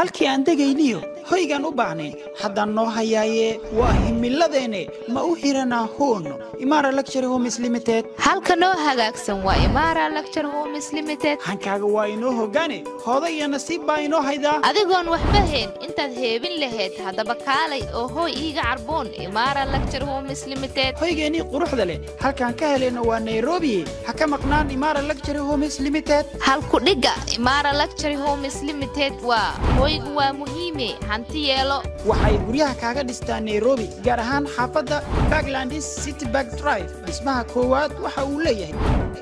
halkii aan degayniyo hoygaan u baahnayn. Haddaan noo hayaaye waa himiladeenne ma u hiranaa hoono imaara lecture homes limited. Halka noo hagaagsan waa imaara lecture homes limited. Hankaaga waa inoo hogaane hooda iyo nasiib baa inoo haydaa adigoon waxba hayn. Intaad heebin lahayd haddaba kaalay. Oo hooy iiga carboon. Imaara lecture homes limited. Hoygeennii quruxda leh. Halkaan ka helayno waa nairobi. Ha ka maqnaan imaara lecture homes limited. Halku dhigga imaara lecture homes limited waa hoygu waa muhiime hanti yeelo waxay guryaha kaaga dhistaa nairobi gaar ahaan xaafadda baglandis city bag drive. Dhismaha koowaad waxa uu leeyahay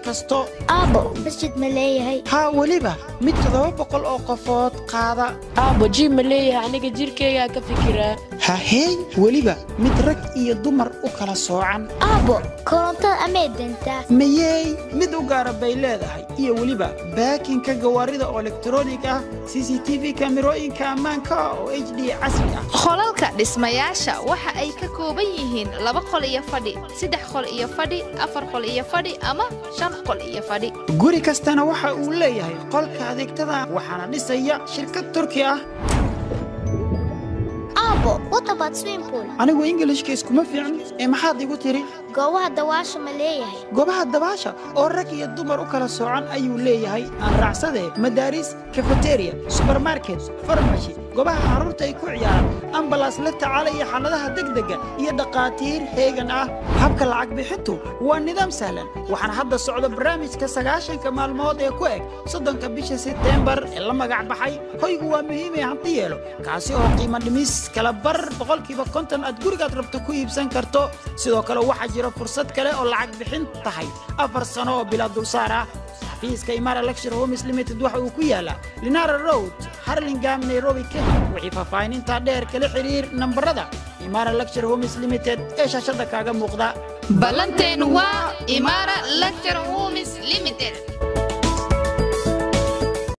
kasto aabbo masjid ma leeyahay. Haa weliba mid toddoba boqol oo qofood qaada. Aabbo jim ma leeyahay aniga jirkaygaa ka fikiraa haheey weliba mid rag iyo dumar u kala soocan. Aabbo korontada amee dentaa mayey mid u gaara bay leedahay. Iyo weliba baakinka gawaarida oo elektaroonig ah c c t v kamerooyinka ammaanka oo h d casri ah. Qolalka dhismayaasha waxa ay ka kooban yihiin laba qol iyo fadhi saddex qol iyo fadhi afar qol iyo fadhi ama shan qol iyo fadhi. Guri kastana waxa uu leeyahay qolka adeegtada waxaana dhisaya shirkad turki ah. Anigu ingilishka iskuma fiicin ee maxaad igu tiri goobaha dawaasha ma leeyahay. Goobaha dabaasha oo rag iyo dumar u kala soocan ayuu leeyahay. Aan raacsadee madaaris kafeteriya subermarket farmashi goobaha carruurta ay ku ciyaaraan ambalaas la tacaalaya xaaladaha degdega iyo dhakhaatiir heegan ah. Habka lacag bixintu waa nidaam sahlan waxaana hadda socda barnaamijka sagaashanka maalmood ee ku eg soddonka bisha seteembar ee la magac baxay. Hoygu waa muhiimee hanti yeelo kaasi oo qiimo dhimis kala bar boqolkiiba konton aad gurigaad rabto ku iibsan karto. Sidoo kale waxaa jira fursad kale oo lacag bixin tahay. Afar sano oo bilaa dulsaar ah xafiiska imara lecture homes limited waxa uu ku yaalaa linara road harlingam nairobi kenya. Wixii faahfaahinintaa dheer kala xiriir nambarada. Imara lecture homes limited ee shaashadda kaaga muuqda. Ballanteen waa imaara lecture